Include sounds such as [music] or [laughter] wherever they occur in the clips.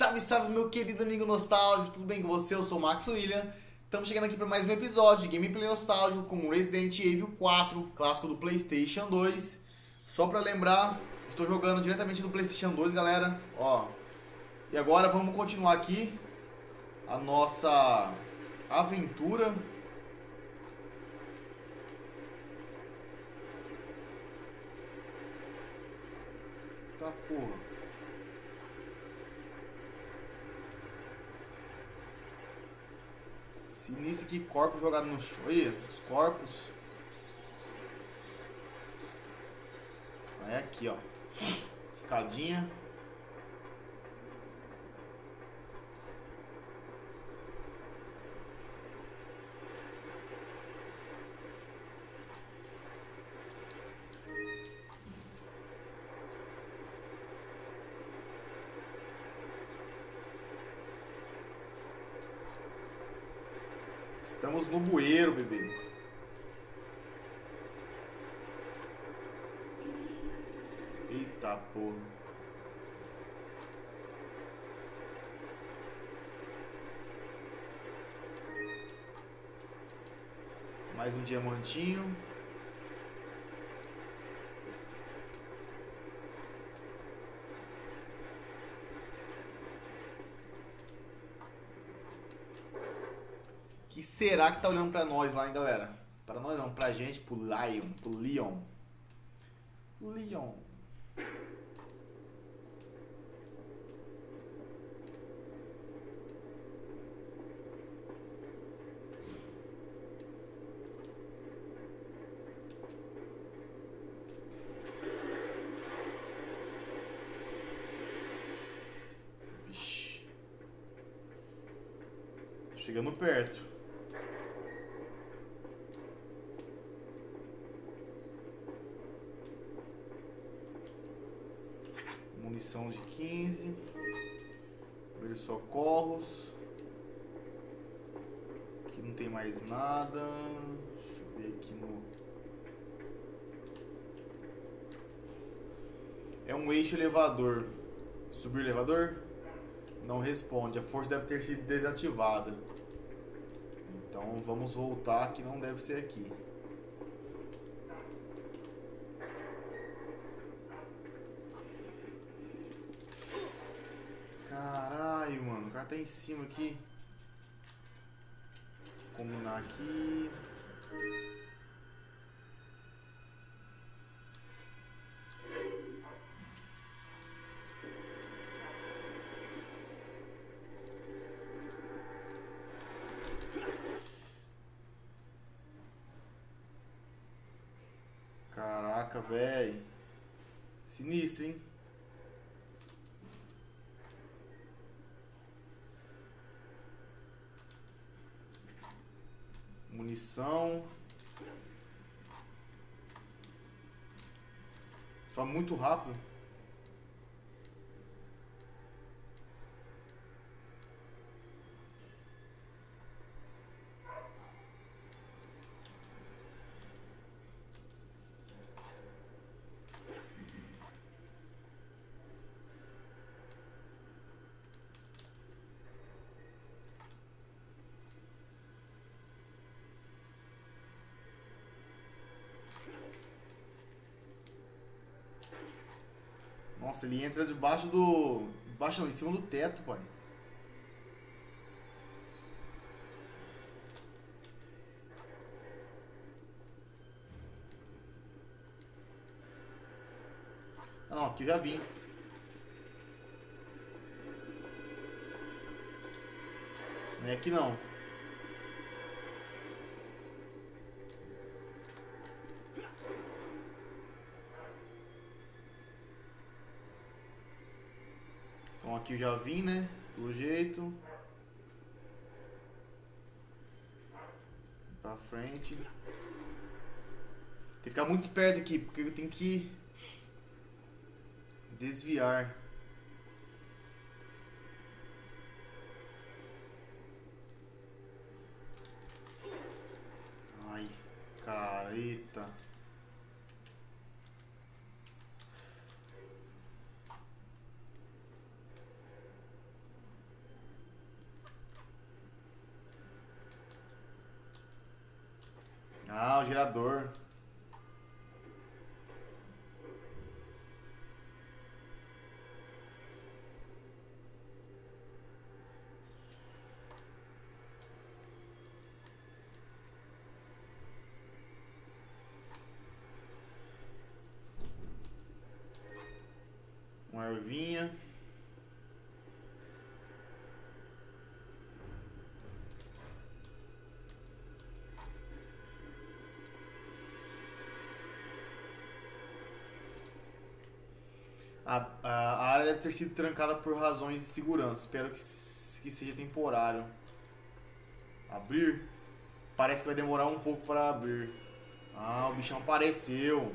Salve, salve, meu querido amigo nostálgico, tudo bem com você? Eu sou o Max William. Estamos chegando aqui para mais um episódio de Gameplay Nostálgico com Resident Evil 4, clássico do PlayStation 2. Só para lembrar, estou jogando diretamente do PlayStation 2, galera. Ó. E agora vamos continuar aqui a nossa aventura. Tá porra. Sinistro aqui, corpos jogados no chão. Olha, os corpos. Aí aqui, ó. Escadinha. Estamos no bueiro, bebê. Eita porra. Mais um diamantinho. que será que tá olhando pra nós lá, hein, galera? Pra nós não, pra gente, pro Lion, pro Leon. Leon. Chegando perto. Munição de 15. Primeiros socorros. Aqui não tem mais nada. Deixa eu ver aqui no. É um eixo elevador. Subir o elevador? Não responde. A força deve ter sido desativada. Então vamos voltar que não deve ser aqui. Caralho, mano. O cara tá em cima aqui. Combinar aqui. Caraca, velho. Sinistro, hein? Munição. Só muito rápido. Nossa, ele entra debaixo do. Debaixo não, em cima do teto, pai. Ah, não, aqui eu já vim. Não é aqui não. Então aqui eu já vim, né? Pelo jeito. Pra frente. Tem que ficar muito esperto aqui, porque eu tenho que desviar. Ai, cara, eita. gerador. A, a, a área deve ter sido trancada por razões de segurança. Espero que, que seja temporário. Abrir? Parece que vai demorar um pouco para abrir. Ah, o bichão apareceu.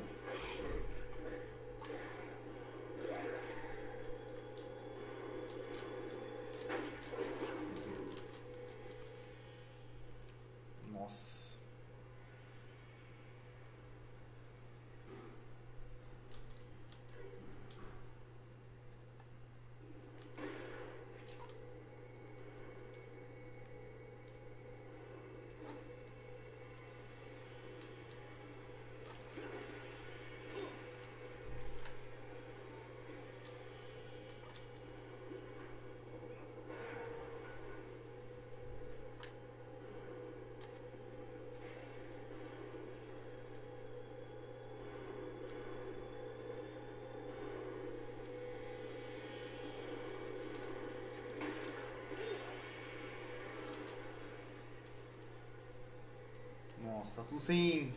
Nossa. Tudo sem.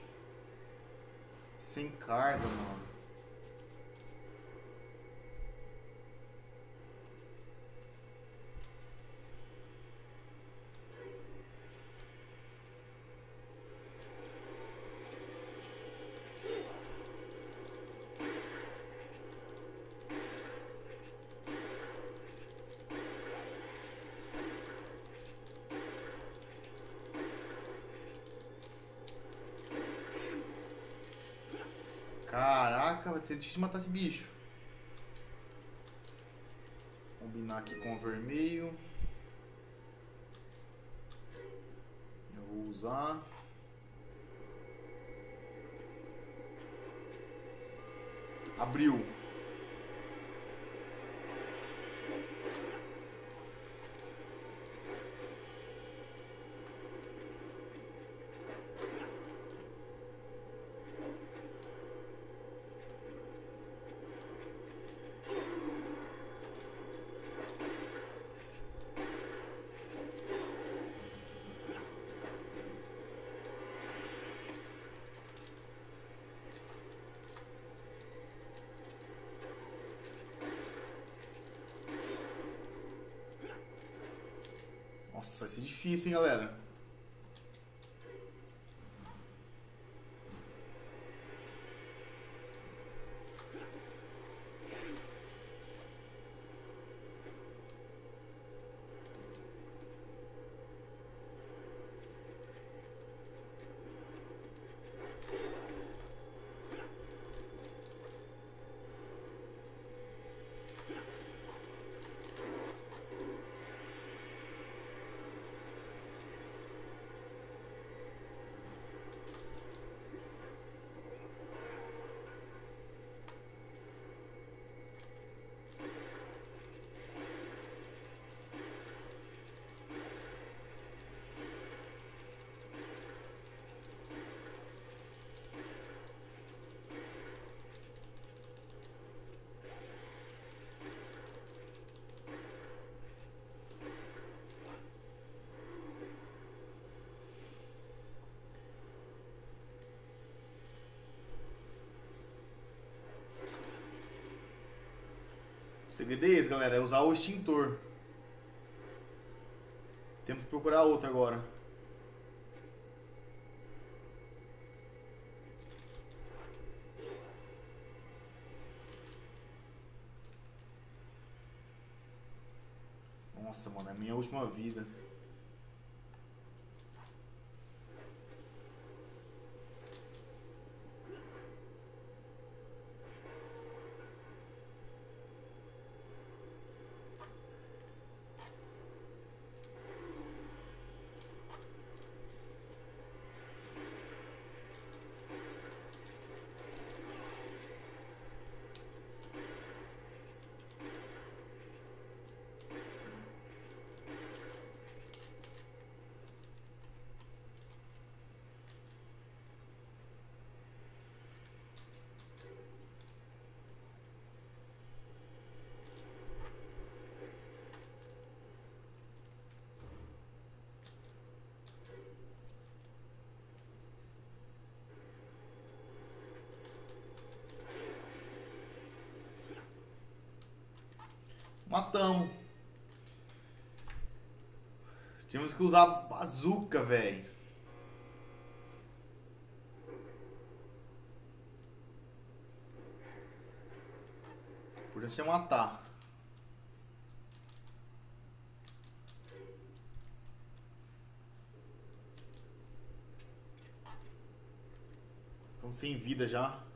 Sem carga, mano. Caraca, vai ser difícil matar esse bicho. Combinar aqui com o vermelho. Eu vou usar. Abriu. Nossa, vai ser difícil, hein, galera. Segredo é esse, galera, é usar o extintor. Temos que procurar outro agora. Nossa, mano, é a minha última vida. Matamos. Tínhamos que usar bazuca, velho. Importante é matar. Estão sem vida já.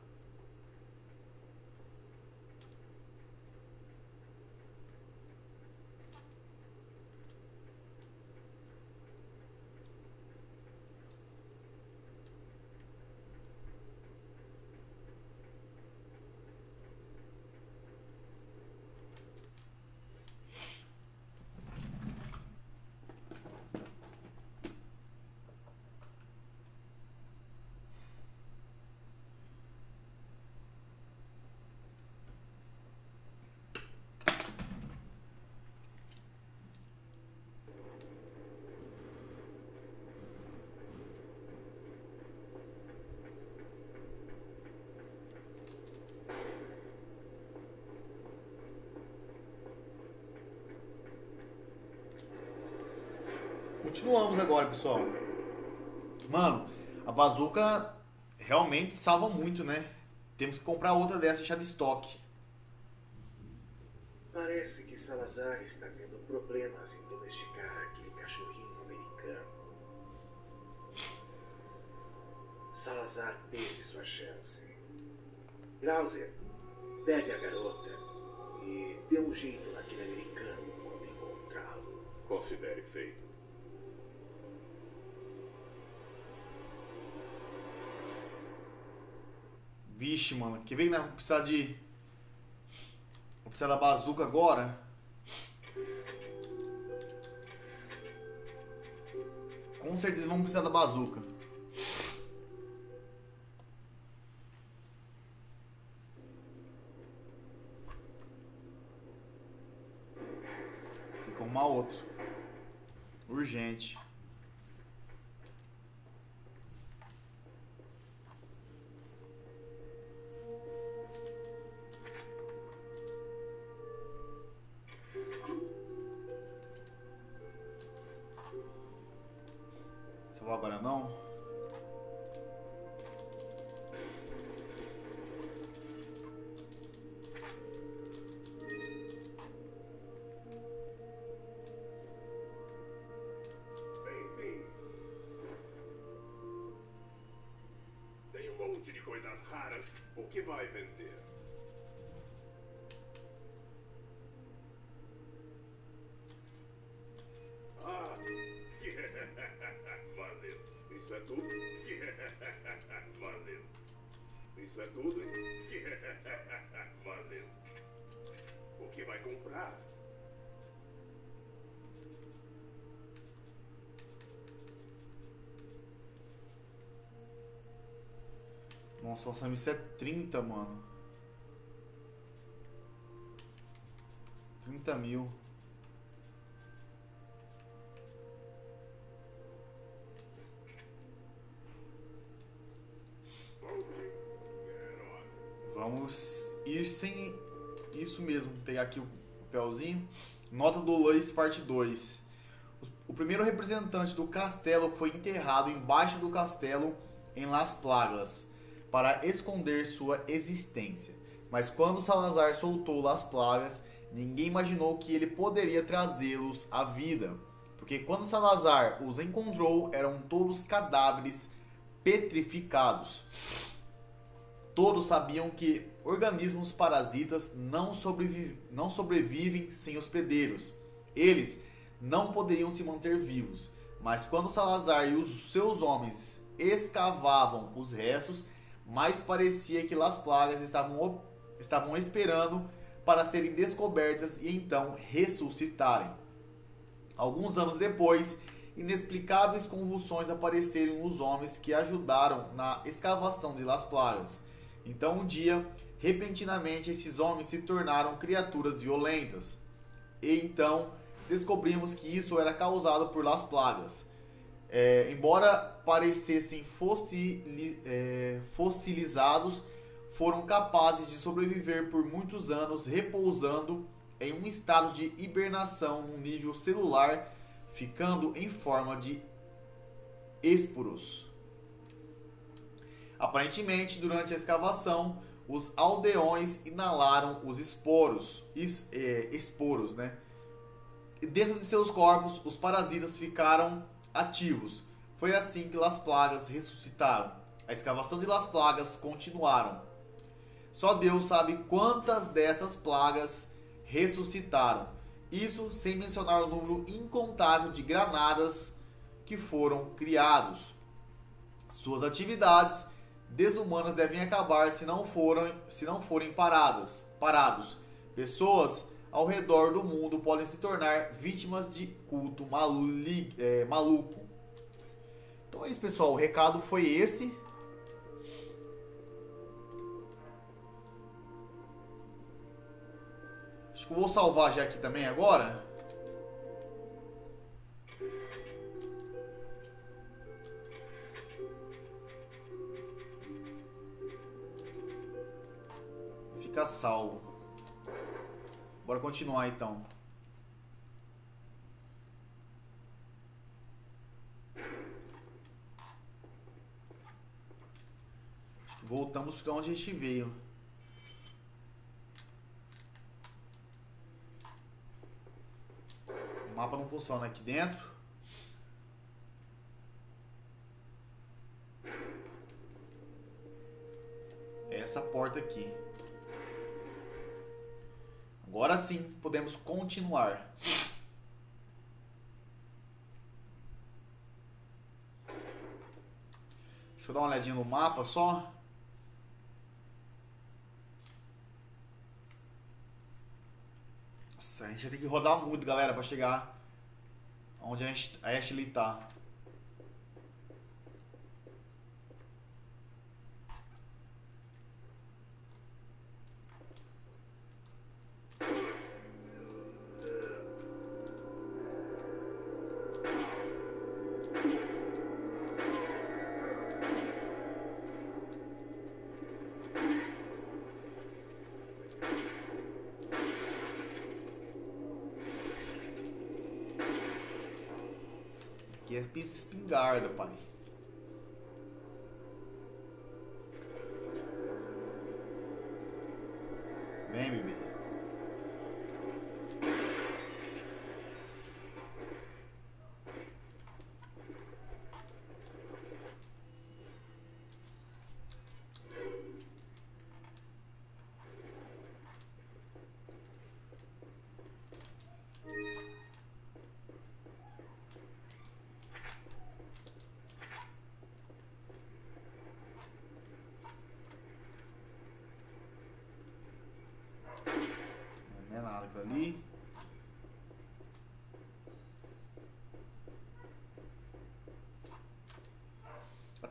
Continuamos agora, pessoal. Mano, a bazuca realmente salva muito, né? Temos que comprar outra dessa deixar de estoque. Parece que Salazar está tendo problemas em domesticar aquele cachorrinho americano. Salazar teve sua chance. Krauser, Vixe, mano. Que vem, né? Vou precisar de. Vou precisar da bazuca agora. Com certeza vamos precisar da bazuca. Isso é tudo? [laughs] Valeu. O que vai comprar? Nossa, nossa missa é 30, mano. 30 mil. Sem isso mesmo. Pegar aqui o papelzinho. Nota do Lois, parte 2. O primeiro representante do castelo foi enterrado embaixo do castelo em Las Plagas para esconder sua existência. Mas quando Salazar soltou Las Plagas, ninguém imaginou que ele poderia trazê-los à vida. Porque quando Salazar os encontrou, eram todos cadáveres petrificados. Todos sabiam que organismos parasitas não, sobrevive, não sobrevivem sem hospedeiros. Eles não poderiam se manter vivos. Mas quando Salazar e os seus homens escavavam os restos, mais parecia que Las Plagas estavam, estavam esperando para serem descobertas e então ressuscitarem. Alguns anos depois, inexplicáveis convulsões apareceram nos homens que ajudaram na escavação de Las Plagas. Então, um dia, repentinamente, esses homens se tornaram criaturas violentas. E então, descobrimos que isso era causado por Las Plagas. É, embora parecessem fossili, é, fossilizados, foram capazes de sobreviver por muitos anos repousando em um estado de hibernação no nível celular, ficando em forma de esporos. Aparentemente, durante a escavação, os aldeões inalaram os esporos, es, é, esporos, né? E dentro de seus corpos, os parasitas ficaram ativos. Foi assim que Las Plagas ressuscitaram. A escavação de Las Plagas continuaram. Só Deus sabe quantas dessas plagas ressuscitaram. Isso sem mencionar o número incontável de granadas que foram criados. Suas atividades desumanas devem acabar se não forem, se não forem paradas, parados. Pessoas ao redor do mundo podem se tornar vítimas de culto malig, é, maluco. Então é isso, pessoal. O recado foi esse. Acho que eu vou salvar já aqui também agora. Fica salvo. Bora continuar então. Acho que voltamos para onde a gente veio. O mapa não funciona aqui dentro. É essa porta aqui. Agora sim podemos continuar. Deixa eu dar uma olhadinha no mapa só. Nossa, a gente vai ter que rodar muito, galera, para chegar onde a Ashley tá. Aqui é pista espingarda, pai.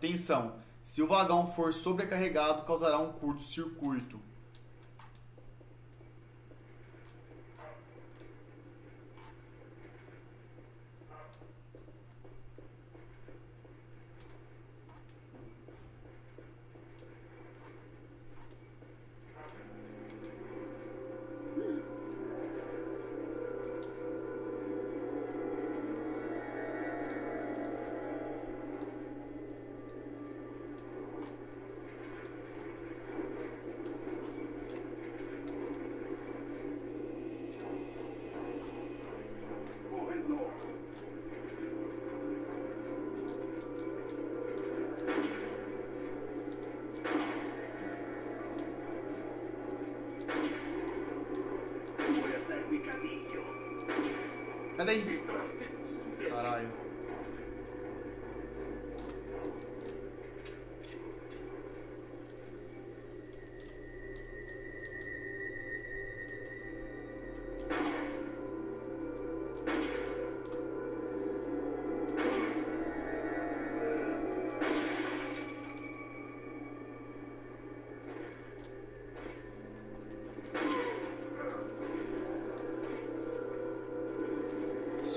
Atenção! Se o vagão for sobrecarregado, causará um curto-circuito. Cadê aí?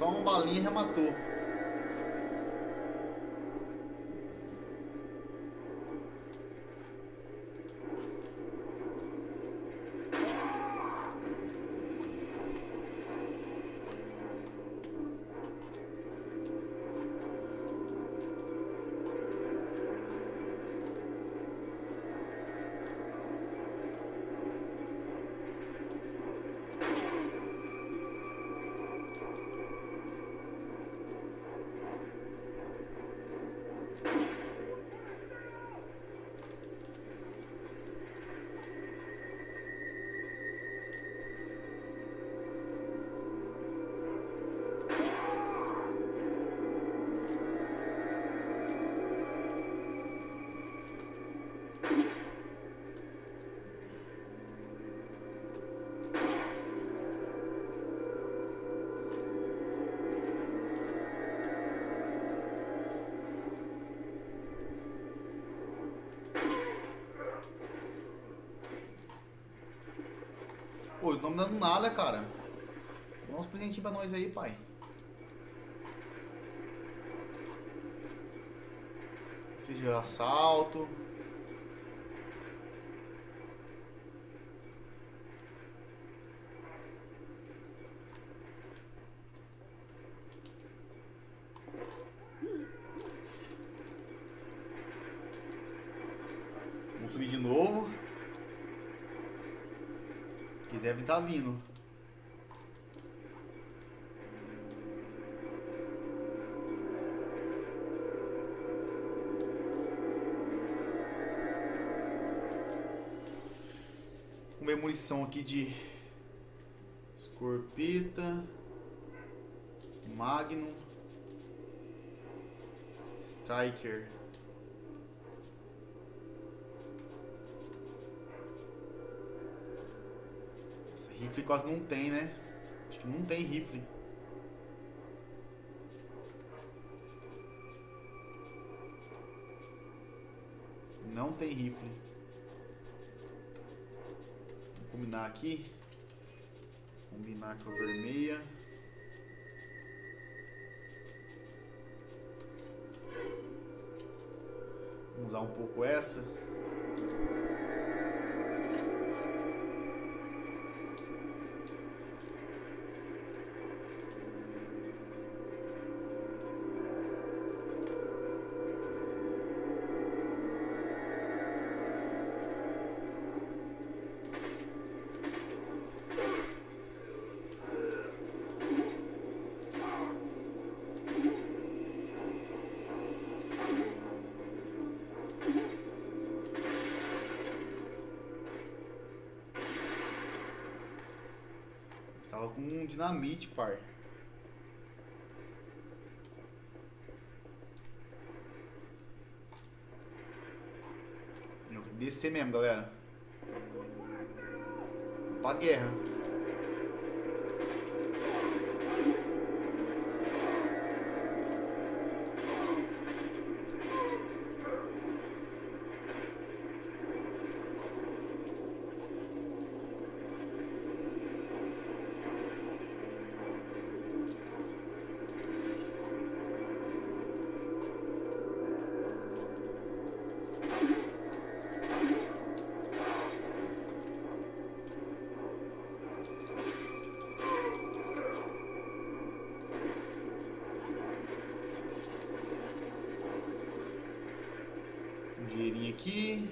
Uma balinha já matou. Pô, não me dando nada, cara. Dá uns presentinhos pra nós aí, pai. Seja assalto. Vamos subir de novo. Estar vindo. Ver munição aqui de Scorpita, Magnum, Striker. Rifle quase não tem, né? Acho que não tem rifle. Não tem rifle. Vou combinar aqui. Combinar com a vermelha. Vamos usar um pouco essa. Estava com um dinamite, par. Tem que descer mesmo, galera. Vamos Pra guerra. Dinheirinho aqui.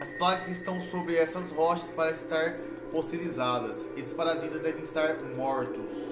As placas estão sobre essas rochas parecem estar fossilizadas. Esses parasitas devem estar mortos.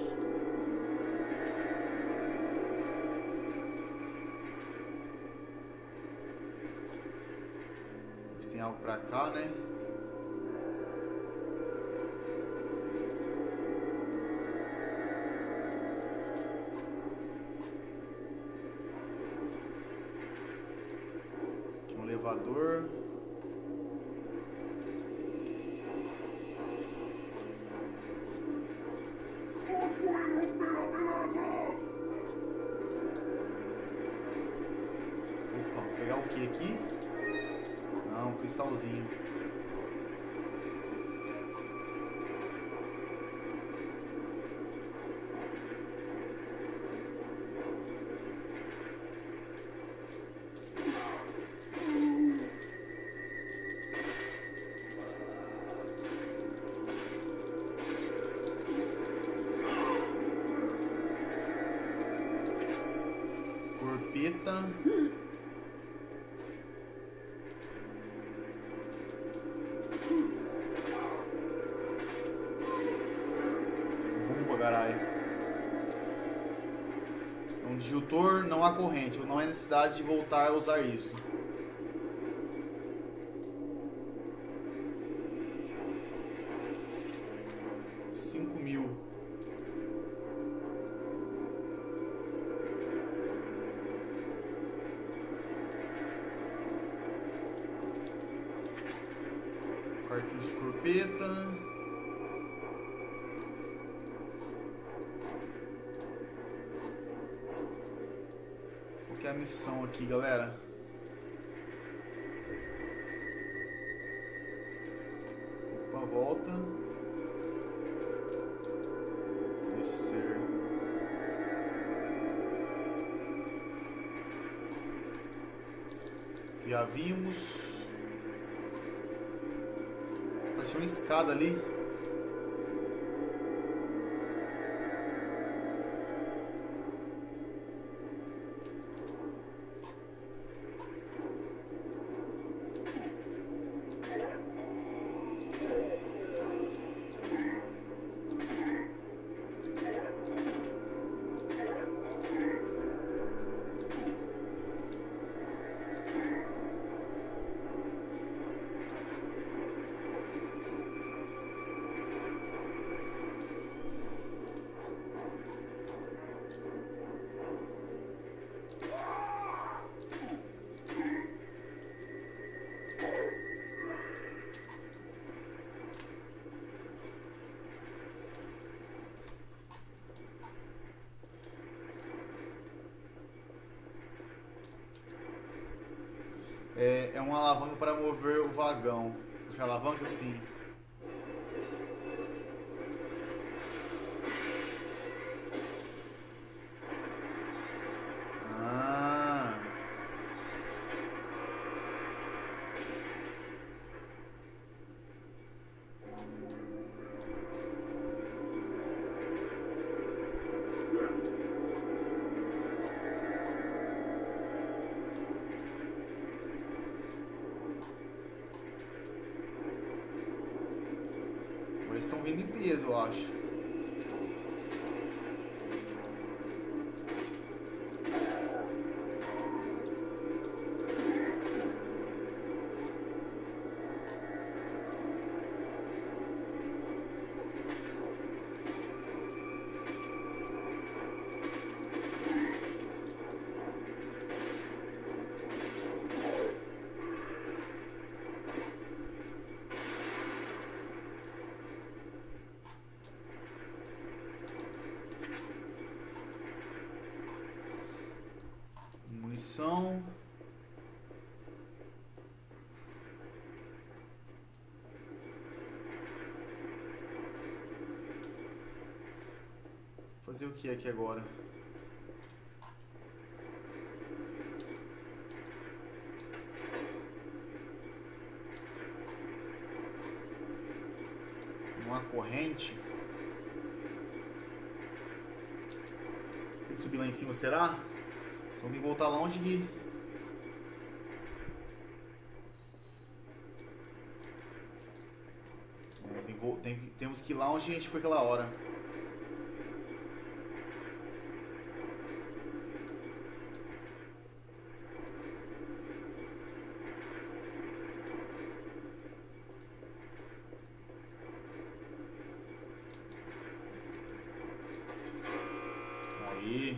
Não há corrente. Não há necessidade de voltar a usar isso. Volta. Descer. Já vimos. Parecia uma escada ali. É, é uma alavanca para mover o vagão. Puxa a alavanca sim. Fazer o que aqui agora? Uma corrente. Tem que subir lá em cima, será? Só tem que voltar lá onde. É, temos que ir lá onde a gente foi aquela hora. Aí.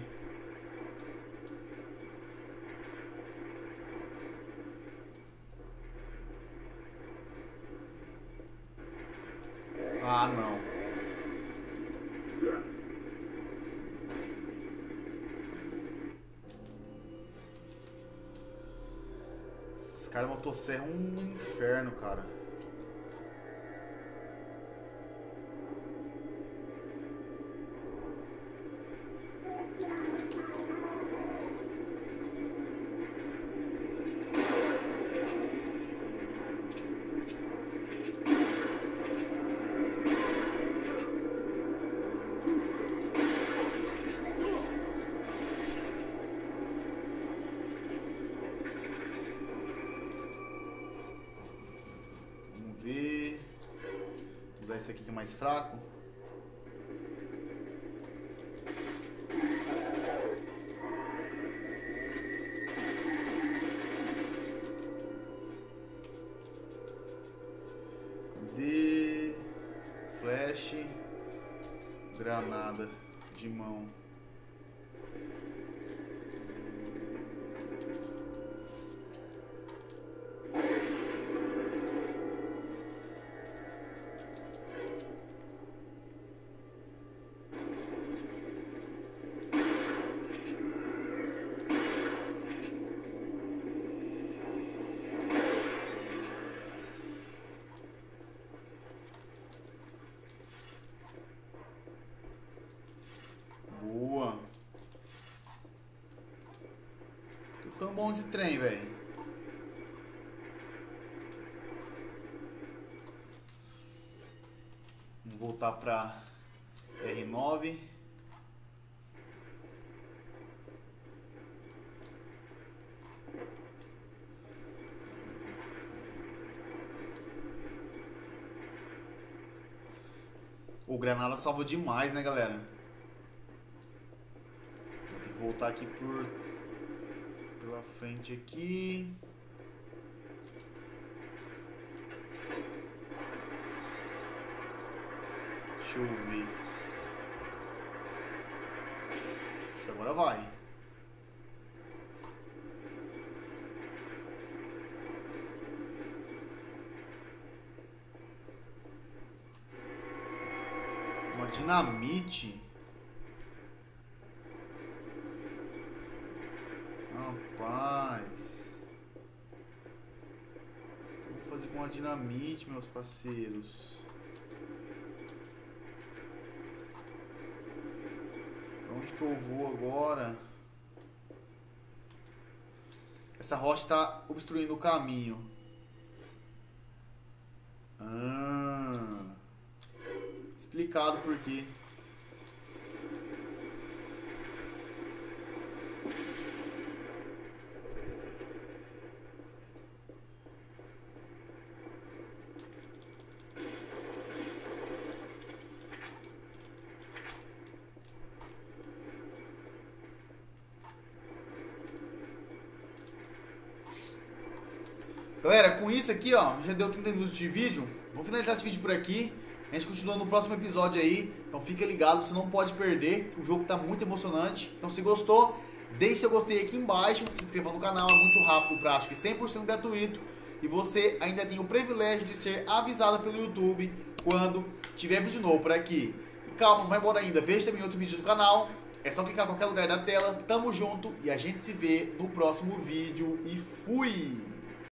Ah, não. Esse cara motosserra é um inferno, cara. Usar esse aqui que é mais fraco. Bom esse trem, velho. Vamos voltar pra R9. O Granada salva demais, né, galera? Tem que voltar aqui por pela frente aqui. Deixa eu ver. Acho que agora vai. Uma dinamite. Rapaz. O que eu vou fazer com a dinamite, meus parceiros? Pra onde que eu vou agora? Essa rocha está obstruindo o caminho. Ah, explicado por quê. Galera, com isso aqui, ó, já deu 30 minutos de vídeo. Vou finalizar esse vídeo por aqui. A gente continua no próximo episódio aí. Então fica ligado, você não pode perder. O jogo tá muito emocionante. Então se gostou, deixe seu gostei aqui embaixo. Se inscreva no canal, é muito rápido, prático e 100% gratuito. E você ainda tem o privilégio de ser avisado pelo YouTube quando tiver vídeo novo por aqui. E calma, não vai embora ainda. Veja também outro vídeo do canal. É só clicar em qualquer lugar da tela. Tamo junto e a gente se vê no próximo vídeo. E fui!